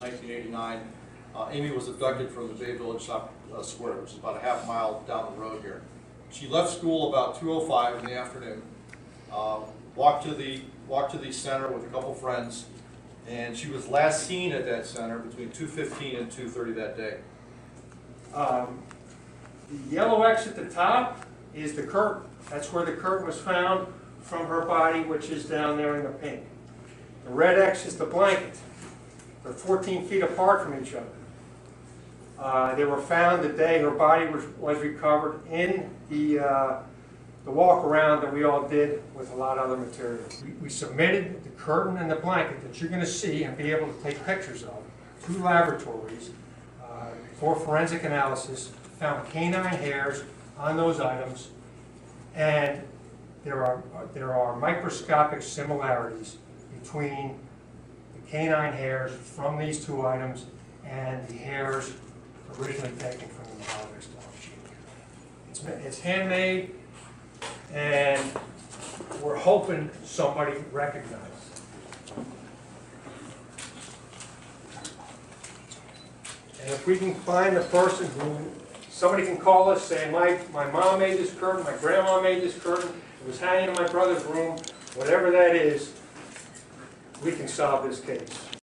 1989, uh, Amy was abducted from the Bay Village Shop uh, Square, which is about a half mile down the road here. She left school about 2:05 in the afternoon, uh, walked to the, walked to the center with a couple friends, and she was last seen at that center between 2:15 and 2:30 that day. Um, The yellow X at the top is the curtain. That's where the curtain was found from her body, which is down there in the pink. The red X is the blanket. They're 14 feet apart from each other. Uh, They were found the day her body was was recovered in the, uh, the walk-around that we all did with a lot of other materials. We- We submitted the curtain and the blanket that you're going to see and be able to take pictures of to laboratories uh, for forensic analysis, found canine hairs on those items, and there are, there are microscopic similarities between the canine hairs from these two items and the hairs originally taken from the Mihaljevics dog sheet. It's, it's handmade, and we're hoping somebody recognizes it. And if we can find the person who, somebody can call us, say, my, my mom made this curtain, my grandma made this curtain, it was hanging in my brother's room, whatever that is, we can solve this case.